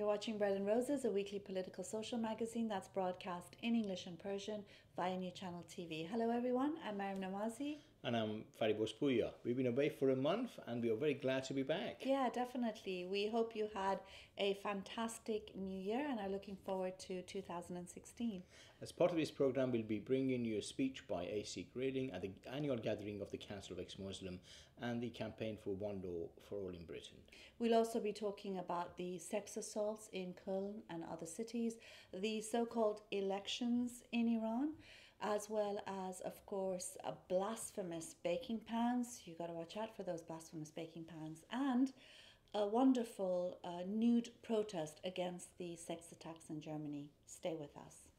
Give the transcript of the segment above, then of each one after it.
You're watching Bread and Roses, a weekly political social magazine that's broadcast in English and Persian via New Channel TV. Hello, everyone. I'm Maryam Namazie. And I'm Fariborz Pooya. We've been away for a month and we are very glad to be back. Yeah, definitely. We hope you had a fantastic new year and are looking forward to 2016. As part of this program, we'll be bringing you a speech by A.C. Grayling at the annual gathering of the Council of Ex-Muslim and the campaign for one law for all in Britain. We'll also be talking about the sex assaults in Köln and other cities, the so-called elections in Iran, as well as, of course, a blasphemous baking pans. You got to watch out for those blasphemous baking pans and a wonderful uh, nude protest against the sex attacks in Germany. Stay with us.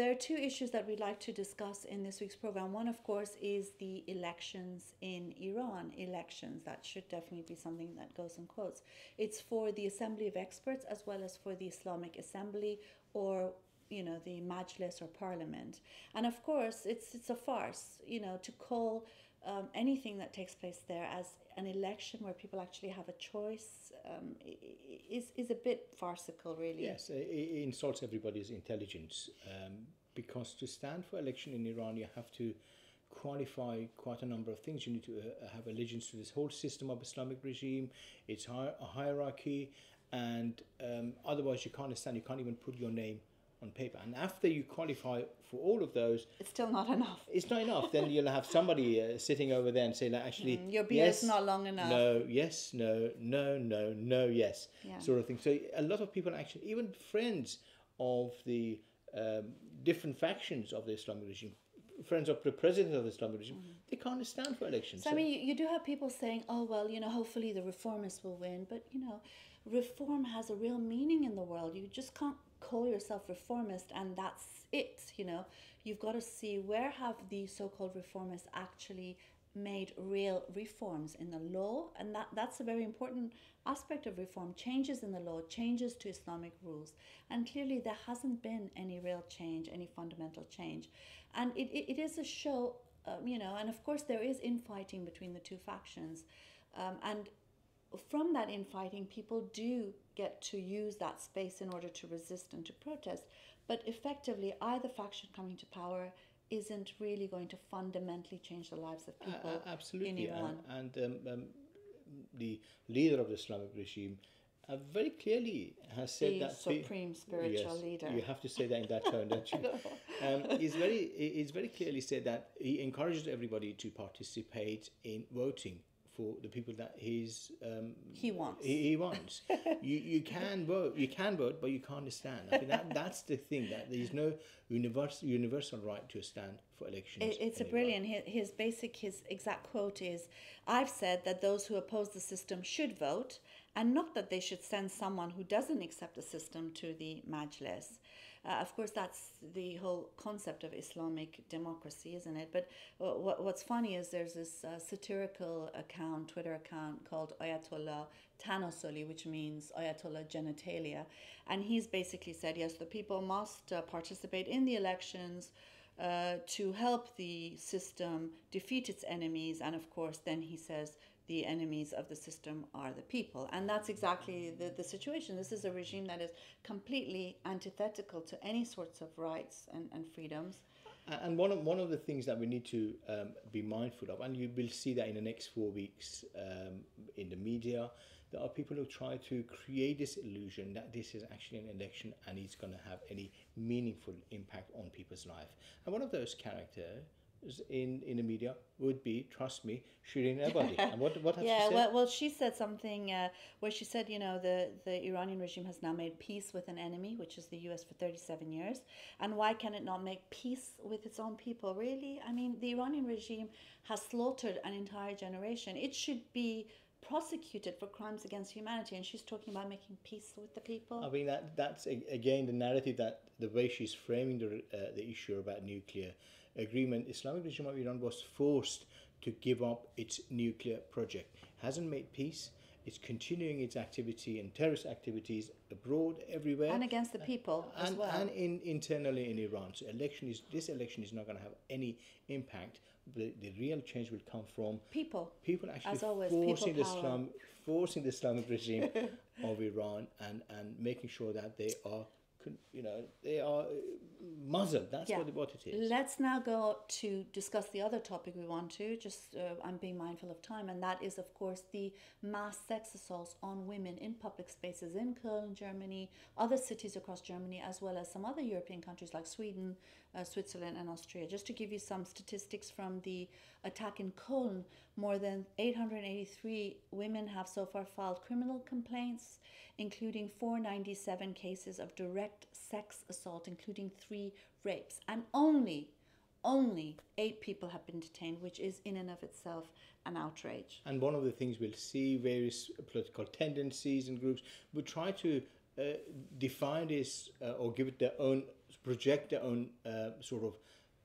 There are two issues that we'd like to discuss in this week's program. One, of course, is the elections in Iran. Elections, that should definitely be something that goes in quotes. It's for the Assembly of Experts as well as for the Islamic Assembly or you know the Majlis or Parliament, and of course it's it's a farce. You know to call um, anything that takes place there as an election where people actually have a choice um, is is a bit farcical, really. Yes, it, insults everybody's intelligence um, because to stand for election in Iran, you have to qualify quite a number of things. You need to uh, have allegiance to this whole system of Islamic regime, its hi- a hierarchy, and um, otherwise you can't stand. You can't even put your name on paper. And after you qualify for all of those, it's still not enough. It's not enough. then you'll have somebody uh, sitting over there and say, like, actually, mm, your beard yes, is not long enough. No, yes, no, no, no, no, yes, yeah. sort of thing. So a lot of people actually, even friends of the um, different factions of the Islamic regime, friends of the president of the Islamic regime, mm. they can't stand for elections. So, so, I mean, you, you do have people saying, oh, well, you know, hopefully the reformists will win. But, you know, reform has a real meaning in the world. You just can't call yourself reformist and that's it you know? You've got to see where have the so-called reformists actually made real reforms in the law and that that's a very important aspect of reform changes in the law changes to islamic rules. And clearly there hasn't been any real change any fundamental change. And it, it, it is a show um, you know and of course there is infighting between the two factions. Um, and from that infighting, people do get to use that space in order to resist and to protest. But effectively, either faction coming to power isn't really going to fundamentally change the lives of people uh, absolutely. in Iran. And, and um, um, the leader of the Islamic regime uh, very clearly has said the that supreme spiritual yes, leader. You have to say that in that tone, don't you? um, he's very he's very clearly said that he encourages everybody to participate in voting for the people that he's um, he wants. He, he wants. you you can vote. You can vote, but you can't stand. I think that that's the thing that there's no universal universal right to stand for elections. It, it's a brilliant. His, his basic his exact quote is, "I've said that those who oppose the system should vote, and not that they should send someone who doesn't accept the system to the majlis." Uh, of course, that's the whole concept of Islamic democracy, isn't it? But what, what's funny is there's this uh, satirical account, Twitter account called Ayatollah Tanasuli, which means Ayatollah genitalia. And he's basically said, yes, the people must uh, participate in the elections. Uh, to help the system defeat its enemies, and of course, then he says the enemies of the system are the people. And that's exactly the, the situation. This is a regime that is completely antithetical to any sorts of rights and, and freedoms. And one of, one of the things that we need to um, be mindful of, and you will see that in the next four weeks um, in the media, there are people who try to create this illusion that this is actually an election and it's going to have any meaningful impact on people's life. And one of those characters in in the media would be, trust me, Shirin Ebadi. and what what has yeah, she said? well, well, she said something uh, where she said, you know, the the Iranian regime has now made peace with an enemy, which is the U.S. for thirty seven years, and why can it not make peace with its own people? Really, I mean, the Iranian regime has slaughtered an entire generation. It should be prosecuted for crimes against humanity, and she's talking about making peace with the people. I mean that that's again the narrative that the way she's framing the uh, the issue about nuclear agreement. Islamic regime of Iran was forced to give up its nuclear project. Hasn't made peace. It's continuing its activity and terrorist activities abroad everywhere and against the people as and, well. and in internally in Iran. So election is this election is not going to have any impact. The, the real change will come from people. people actually As always, forcing the people. Islam, forcing the Islamic regime of Iran and, and making sure that they are, you know, they are muzzled. That's Yeah. what, what it is. Let's now go to discuss the other topic we want to. Just uh, I'm being mindful of time, and that is, of course, the mass sex assaults on women in public spaces in Köln, Germany, other cities across Germany, as well as some other European countries like Sweden, uh, Switzerland, and Austria. Just to give you some statistics from the attack in Köln, more than 883 women have so far filed criminal complaints, including 497 cases of direct sex assault, including three rapes, and only only eight people have been detained, which is in and of itself an outrage. And one of the things we'll see various political tendencies and groups will try to uh, define this uh, or give it their own, project their own uh, sort of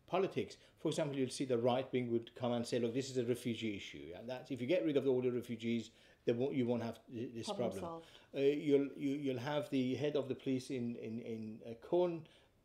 politics. For example, you'll see the right wing would come and say, "Look, this is a refugee issue, and that if you get rid of all the refugees, then won't, you won't have this Problem problem." Uh, you'll you, you'll have the head of the police in in in uh,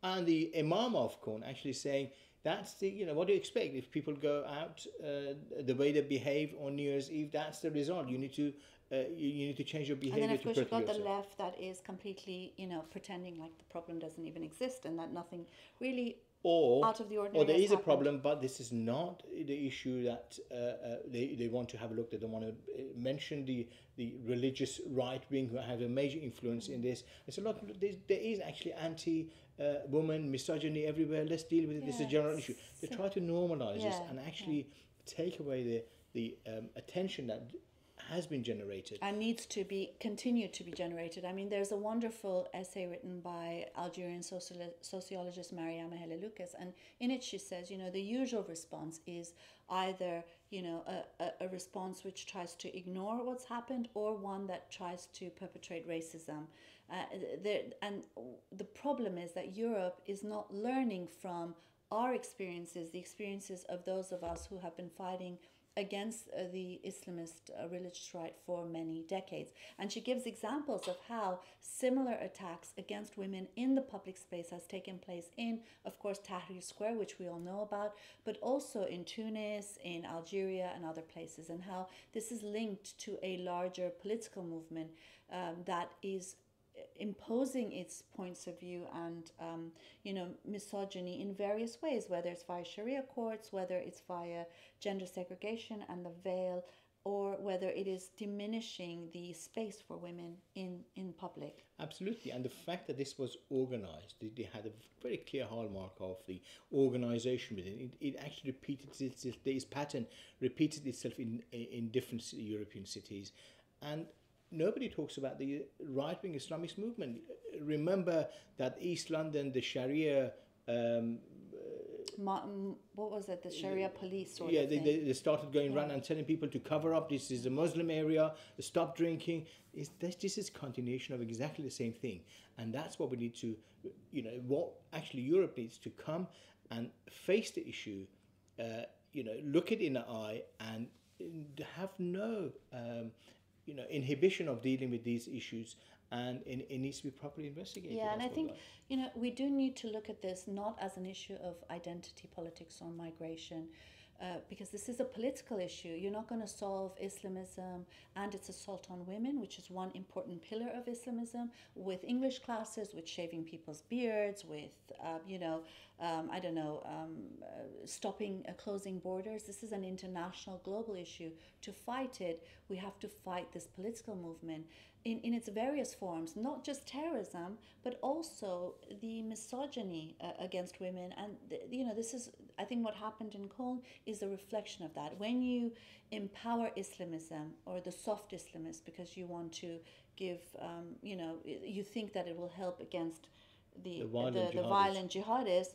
and the imam of Köln actually saying. That's the you know what do you expect if people go out uh, the way they behave on New Year's Eve? That's the result. You need to uh, you, you need to change your And behavior then, of course, you've got the left that is completely, you know, pretending like the problem doesn't even exist and that nothing really or out of the or ordinary there has is a problem, but this is not the issue that uh, uh, they, they want to have a look. They don't want to uh, mention the the religious right wing who have a major influence in this. It's a lot. There, there is actually anti. Uh, woman misogyny everywhere. Let's deal with it. This is a general issue. They try to normalize this and actually take away the the um, attention that has been generated. and needs to be continued to be generated. I mean, there's a wonderful essay written by Algerian sociolo- sociologist Marieme Lucas, and in it she says, you know, the usual response is either you know a, a, a response which tries to ignore what's happened or one that tries to perpetrate racism. Uh, there, and the problem is that Europe is not learning from our experiences, the experiences of those of us who have been fighting against uh, the Islamist uh, religious right for many decades. And she gives examples of how similar attacks against women in the public space has taken place in, of course, Tahrir Square, which we all know about, but also in Tunis, in Algeria, and other places, and how this is linked to a larger political movement um, that is imposing its points of view and um, you know misogyny in various ways whether it's via sharia courts whether it's via gender segregation and the veil or whether it is diminishing the space for women in in public Absolutely, and the fact that this was organized, they, had a very clear hallmark of the organization within it. It actually repeated itself. This pattern repeated itself in in different European cities, and nobody talks about the right wing Islamist movement. Remember that East London, the Sharia. Um, Ma- what was it the sharia police sort yeah, of they, thing they, they started going around and telling people to cover up. This is a Muslim area. Stop drinking. Is this, this is continuation of exactly the same thing, and that's what we need to, you know, what actually Europe needs to come and face the issue. Uh, you know, look it in the eye and have no, um, you know, inhibition of dealing with these issues, and it, it needs to be properly investigated. Yeah, and I think we- you know we do need to look at this not as an issue of identity politics or migration, uh, because this is a political issue. You're not going to solve Islamism and its assault on women, which is one important pillar of Islamism, with English classes, with shaving people's beards, with uh, you know, um, I don't know, um, uh, stopping uh, closing borders. This is an international, global issue. To fight it, we have to fight this political movement in, in its various forms, not just terrorism, but also the misogyny uh, against women. And, th- you know, this is, I think what happened in Köln is a reflection of that. When you empower Islamism or the soft Islamists because you want to give, um, you know, you think that it will help against the, The violent the, the jihadists. violent jihadists,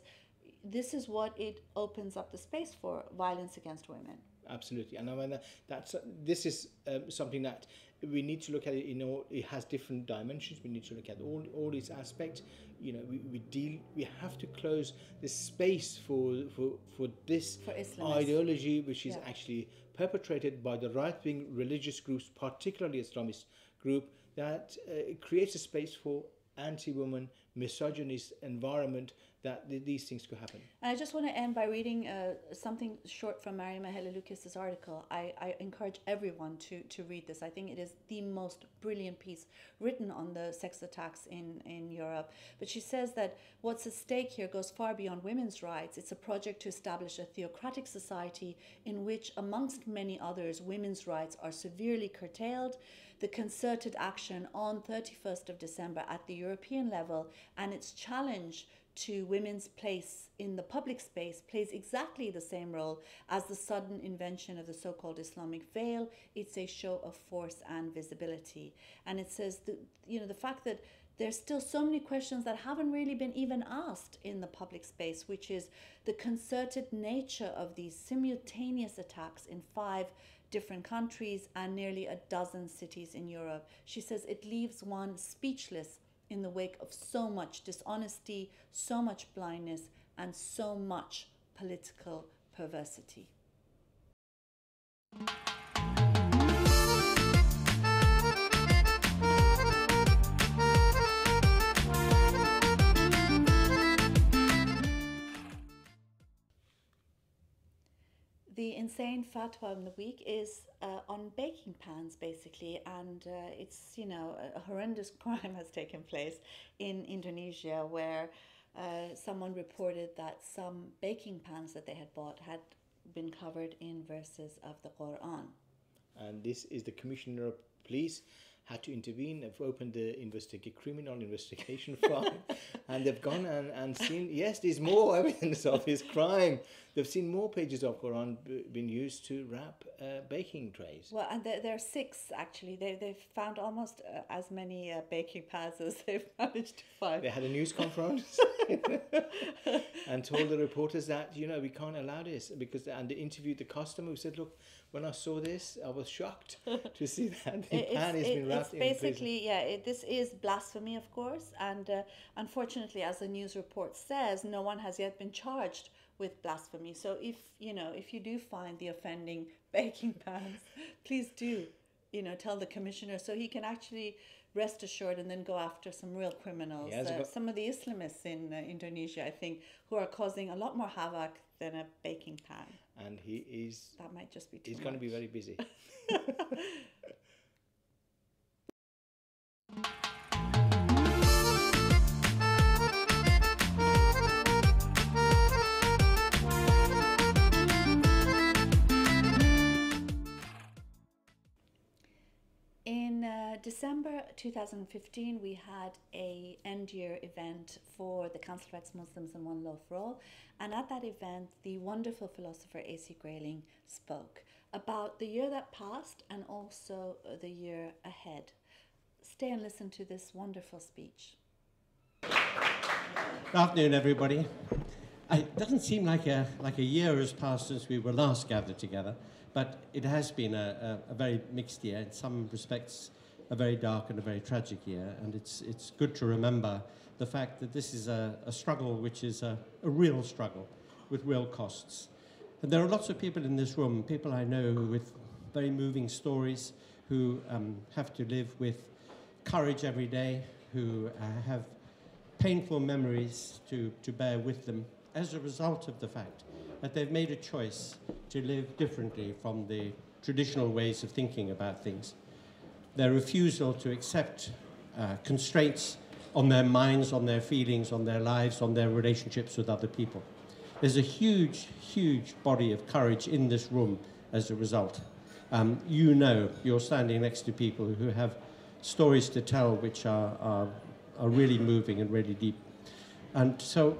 this is what it opens up the space for violence against women. Absolutely. And I mean, that's this is um, something that we need to look at it in all. It has different dimensions. We need to look at all all its aspects. You know, we, we deal. We have to close the space for for for this For ideology, which is Yeah. actually perpetrated by the right wing religious groups, particularly Islamist group, that uh, creates a space for anti woman, misogynist environment that th- these things could happen. And I just want to end by reading uh, something short from Marieme Lucas's article. I, I encourage everyone to, to read this. I think it is the most brilliant piece written on the sex attacks in, in Europe. But she says that what's at stake here goes far beyond women's rights. It's a project to establish a theocratic society in which, amongst many others, women's rights are severely curtailed. The concerted action on 31st of December at the European level and its challenge to women's place in the public space plays exactly the same role as the sudden invention of the so called Islamic veil. It's a show of force and visibility. And it says, that, you know, the fact that there's still so many questions that haven't really been even asked in the public space, which is the concerted nature of these simultaneous attacks in five different countries and nearly a dozen cities in Europe. She says it leaves one speechless in the wake of so much dishonesty, so much blindness, and so much political perversity. The insane fatwa in the week is uh, on baking pans, basically, and uh, it's you know a horrendous crime has taken place in Indonesia where uh, someone reported that some baking pans that they had bought had been covered in verses of the Quran. And this is the Commissioner of Police had to intervene. They've opened the investigate criminal investigation file, and they've gone and, and seen yes, there's more evidence of his crime. They've seen more pages of Quran b- being used to wrap uh, baking trays. Well, and there, there are six actually. They they've found almost uh, as many uh, baking pans as they've managed to find. They had a news conference and told the reporters that you know we can't allow this because and they interviewed the customer who said, look, when I saw this, I was shocked to see that the It- pan has it- been wrapped it's basically yeah it, this is blasphemy of course and uh, unfortunately as the news report says no one has yet been charged with blasphemy. So if you know if you do find the offending baking pans please do you know tell the commissioner so he can actually rest assured and then go after some real criminals. Uh, some of the islamists in uh, indonesia i think who are causing a lot more havoc than a baking pan. And he is that might just be too he's going to be very busy. December 2015, we had a end year event for the Council of Ex-Muslims and One Law for All, and at that event, the wonderful philosopher A.C. Grayling spoke about the year that passed and also uh, the year ahead. Stay and listen to this wonderful speech. Good afternoon, everybody. It doesn't seem like a, like a year has passed since we were last gathered together, but it has been a, a, a very mixed year. In some respects, a very dark and a very tragic year. And it's, it's good to remember the fact that this is a, a struggle which is a, a real struggle with real costs. And there are lots of people in this room, people I know with very moving stories, who um, have to live with courage every day, who uh, have painful memories to, to bear with them as a result of the fact that they've made a choice to live differently from the traditional ways of thinking about things. Their refusal to accept uh, constraints on their minds, on their feelings, on their lives, on their relationships with other people. There's a huge, huge body of courage in this room as a result. Um, you know, you're standing next to people who have stories to tell which are, are, are really moving and really deep. And so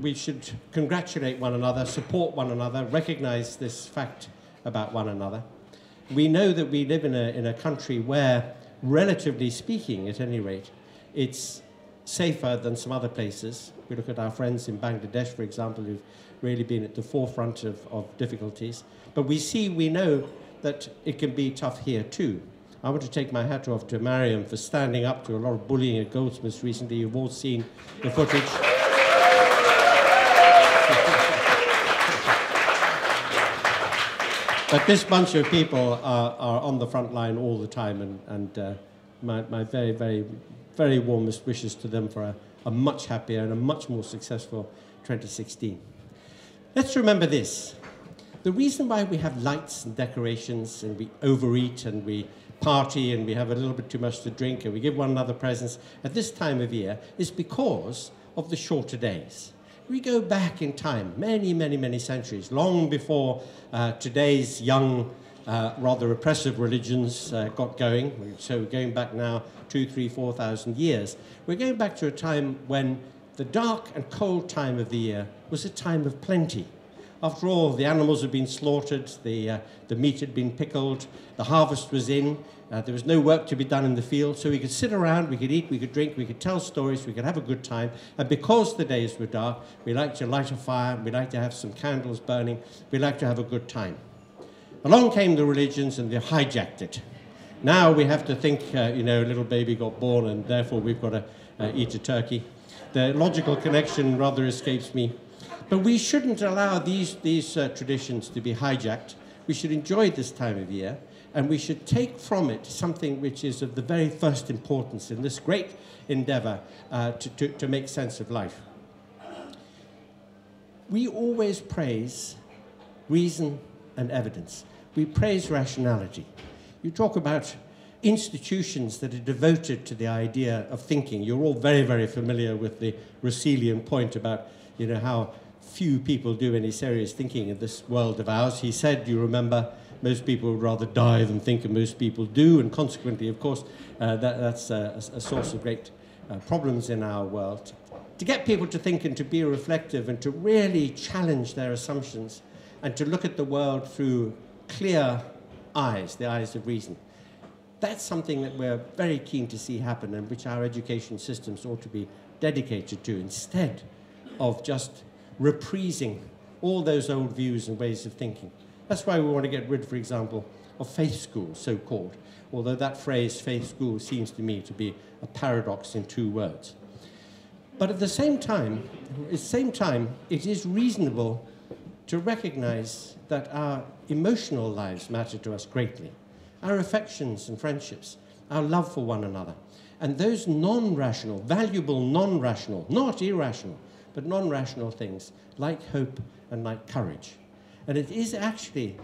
we should congratulate one another, support one another, recognize this fact about one another. We know that we live in a, in a country where, relatively speaking, at any rate, it's safer than some other places. We look at our friends in Bangladesh, for example, who've really been at the forefront of, of difficulties. But we see, we know that it can be tough here too. I want to take my hat off to Maryam for standing up to a lot of bullying at Goldsmiths recently. You've all seen the footage. But this bunch of people are, are on the front line all the time, and, and uh, my, my very, very, very warmest wishes to them for a, a much happier and a much more successful 2016. Let's remember this. The reason why we have lights and decorations and we overeat and we party and we have a little bit too much to drink and we give one another presents at this time of year is because of the shorter days. We go back in time, many, many, many centuries, long before uh, today's young, uh, rather oppressive religions uh, got going. So we're going back now two, three, four thousand years. We're going back to a time when the dark and cold time of the year was a time of plenty. After all, the animals had been slaughtered, the, uh, the meat had been pickled, the harvest was in, uh, there was no work to be done in the field, so we could sit around, we could eat, we could drink, we could tell stories, we could have a good time. And because the days were dark, we liked to light a fire, we liked to have some candles burning, we liked to have a good time. Along came the religions and they hijacked it. Now we have to think, uh, you know, a little baby got born and therefore we've got to uh, eat a turkey. The logical connection rather escapes me. But we shouldn't allow these, these uh, traditions to be hijacked. We should enjoy this time of year, and we should take from it something which is of the very first importance in this great endeavor uh, to, to, to make sense of life. We always praise reason and evidence. We praise rationality. You talk about institutions that are devoted to the idea of thinking. You're all very, very familiar with the Russellian point about you know, how few people do any serious thinking in this world of ours. He said, you remember, most people would rather die than think, and most people do, and consequently, of course, uh, that, that's a, a, source of great uh, problems in our world. To get people to think and to be reflective and to really challenge their assumptions and to look at the world through clear eyes, the eyes of reason. That's something that we're very keen to see happen and which our education systems ought to be dedicated to instead of just reprising all those old views and ways of thinking. That's why we want to get rid, for example, of faith schools, so called, although that phrase, faith school, seems to me to be a paradox in two words. But at the same time, at the same time, it is reasonable to recognize that our emotional lives matter to us greatly, our affections and friendships, our love for one another. And those non rational, valuable non rational, not irrational, but non rational things like hope and like courage. And it is actually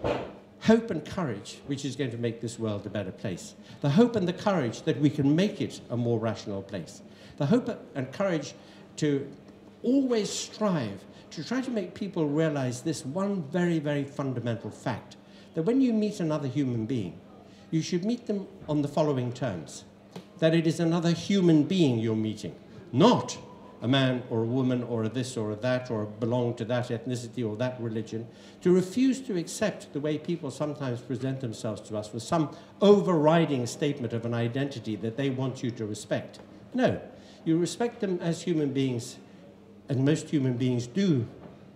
hope and courage which is going to make this world a better place. The hope and the courage that we can make it a more rational place. The hope and courage to always strive to try to make people realize this one very, very fundamental fact that when you meet another human being, you should meet them on the following terms that it is another human being you're meeting, not a man or a woman or a this or a that or belong to that ethnicity or that religion, to refuse to accept the way people sometimes present themselves to us with some overriding statement of an identity that they want you to respect. No, you respect them as human beings, and most human beings do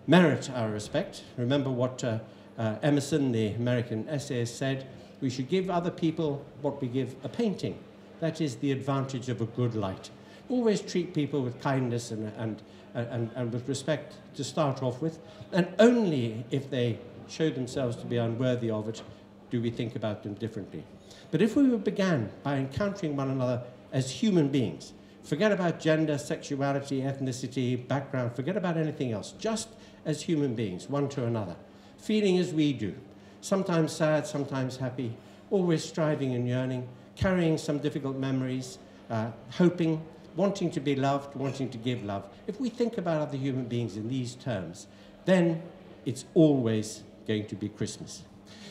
merit our respect. Remember what uh, uh, Emerson, the American essayist, said we should give other people what we give a painting. That is the advantage of a good light always treat people with kindness and, and, and, and with respect to start off with, and only if they show themselves to be unworthy of it do we think about them differently. But if we began by encountering one another as human beings, forget about gender, sexuality, ethnicity, background, forget about anything else, just as human beings, one to another, feeling as we do, sometimes sad, sometimes happy, always striving and yearning, carrying some difficult memories, uh, hoping wanting to be loved, wanting to give love, if we think about other human beings in these terms, then it's always going to be Christmas.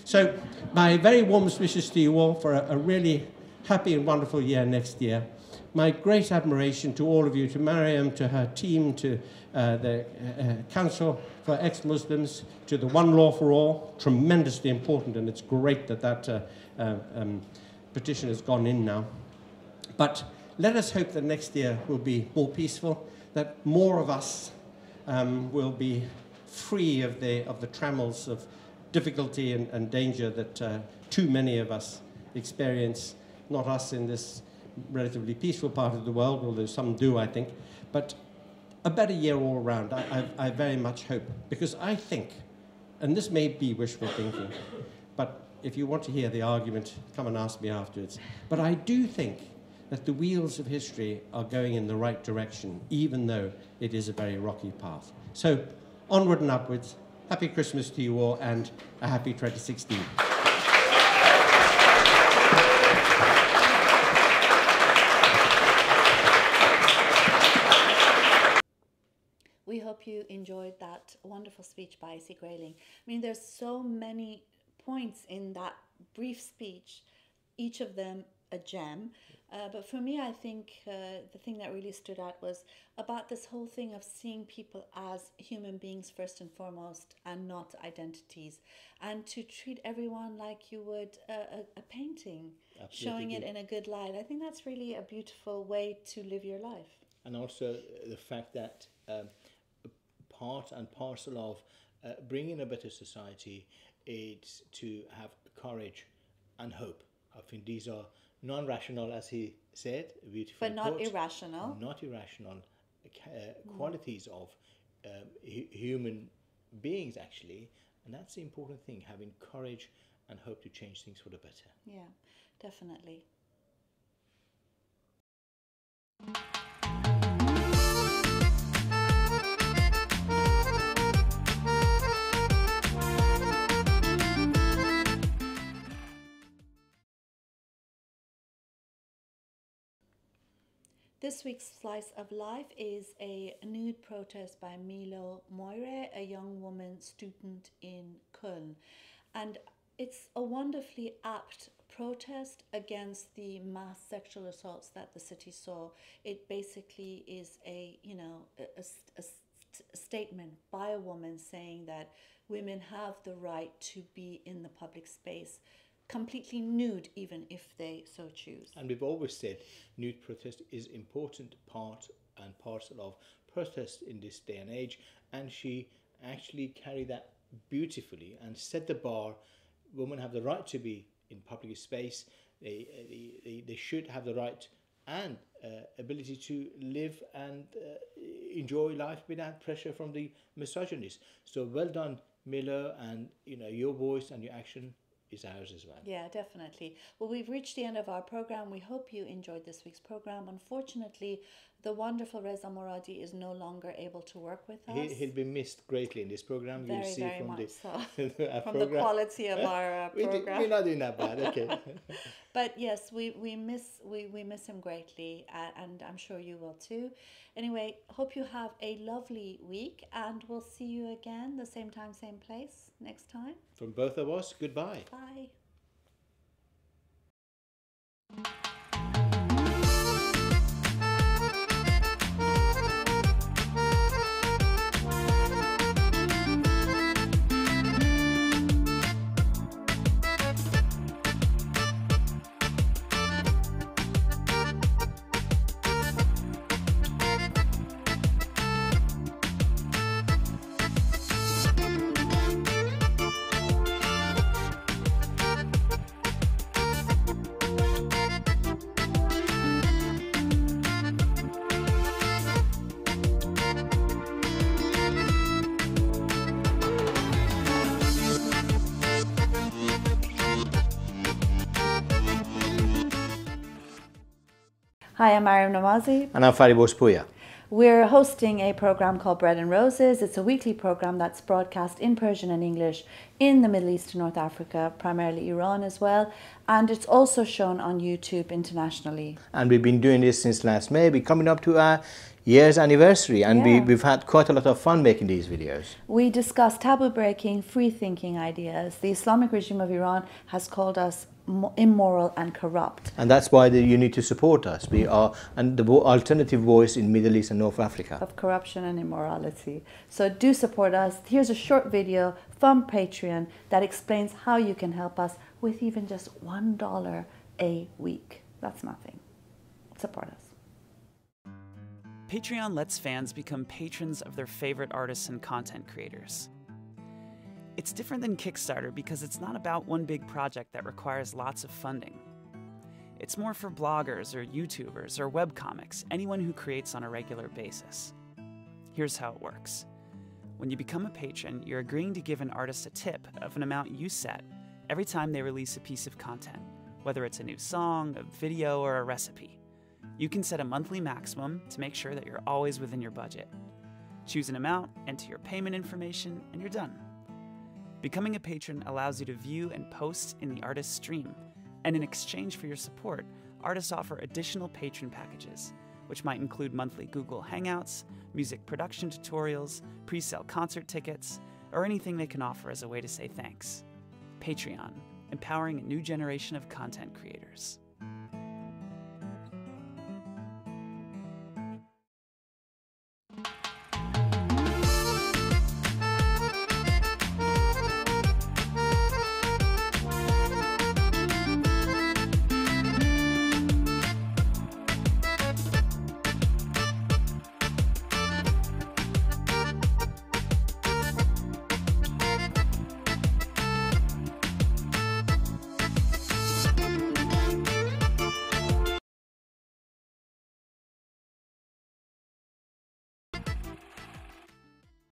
So, my very warmest wishes to you all for a, a really happy and wonderful year next year. My great admiration to all of you, to Maryam, to her team, to uh, the uh, uh Council for Ex Muslims, to the One Law for All, tremendously important, and it's great that that uh, uh um, petition has gone in now. But let us hope that next year will be more peaceful, that more of us um, will be free of the, of the trammels of difficulty and, and danger that uh, too many of us experience, not us in this relatively peaceful part of the world, although some do, I think, but a better year all around, I, I, I very much hope, because I think, and this may be wishful thinking, but if you want to hear the argument, come and ask me afterwards. But I do think that the wheels of history are going in the right direction, even though it is a very rocky path. So, onward and upwards. Happy Christmas to you all and a happy 2016. We hope you enjoyed that wonderful speech by A.C. Grayling. I mean, there's so many points in that brief speech, each of them a gem. Uh, but for me, I think uh, the thing that really stood out was about this whole thing of seeing people as human beings first and foremost and not identities, and to treat everyone like you would a, a, a painting, showing it in a good light. I think that's really a beautiful way to live your life. and also the fact that um, part and parcel of uh, bringing a better society is to have courage and hope. I think these are non-rational, as he said, beautiful. But not irrational. Not irrational uh, qualities of um, hu- human beings, actually, and that's the important thing: having courage and hope to change things for the better. Yeah, definitely. This week's Slice of Life is a nude protest by Milo Moire, a young woman student in Köln. And it's a wonderfully apt protest against the mass sexual assaults that the city saw. It basically is a, you know, a, a a statement by a woman saying that women have the right to be in the public space completely nude even if they so choose. And we've always said nude protest is important part and parcel of protest in this day and age. And she actually carried that beautifully and set the bar. Women have the right to be in public space. They, they, they, should have the right and uh, ability to live and uh, enjoy life without pressure from the misogynists. So well done, Milo, and you know your voice and your action is ours as well. Yeah, definitely. Well, we've reached the end of our program. We hope you enjoyed this week's program. Unfortunately, the wonderful Reza Moradi is no longer able to work with us. He, he'll be missed greatly in this program. You'll see very from much the, so. From the quality of our uh, We program. we're not doing that bad. Okay. But yes, we, we miss we, we miss him greatly, uh, and I'm sure you will too. Anyway, hope you have a lovely week, and we'll see you again the same time, same place next time. From both of us, goodbye. Bye. Hi, I'm Maryam Namazie. And I'm Fariborz Pooya. We're hosting a program called Bread and Roses. It's a weekly program that's broadcast in Persian and English in the Middle East and North Africa, primarily Iran as well. And it's also shown on YouTube internationally. And we've been doing this since last May. We're coming up to our year's anniversary, and we, Yeah. we've had quite a lot of fun making these videos. We discuss taboo breaking, free thinking ideas. The Islamic regime of Iran has called us immoral and corrupt. And that's why the, you need to support us. We are and the alternative voice in Middle East and North Africa. of corruption and immorality. So do support us. Here's a short video from Patreon that explains how you can help us with even just $1 a week. That's nothing. support us. Patreon lets fans become patrons of their favorite artists and content creators. It's different than Kickstarter because it's not about one big project that requires lots of funding. It's more for bloggers or YouTubers or webcomics, anyone who creates on a regular basis. Here's how it works when you become a patron, you're agreeing to give an artist a tip of an amount you set every time they release a piece of content, whether it's a new song, a video, or a recipe. You can set a monthly maximum to make sure that you're always within your budget. Choose an amount, enter your payment information, and you're done. Becoming a patron allows you to view and post in the artist's stream, and in exchange for your support, artists offer additional patron packages, which might include monthly Google Hangouts, music production tutorials, pre sale concert tickets, or anything they can offer as a way to say thanks. Patreon, empowering a new generation of content creators.